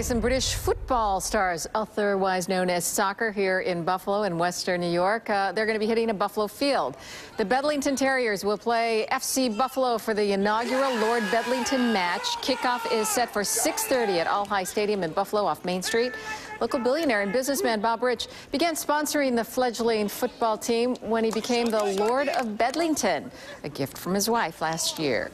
Some British football stars, otherwise known as soccer, here in Buffalo in western New York. Uh, they're going to be hitting a Buffalo field. The Bedlington Terriers will play FC Buffalo for the inaugural Lord Bedlington match. Kickoff is set for 6.30 at All High Stadium in Buffalo off Main Street. Local billionaire and businessman Bob Rich began sponsoring the fledgling football team when he became the Lord of Bedlington, a gift from his wife last year.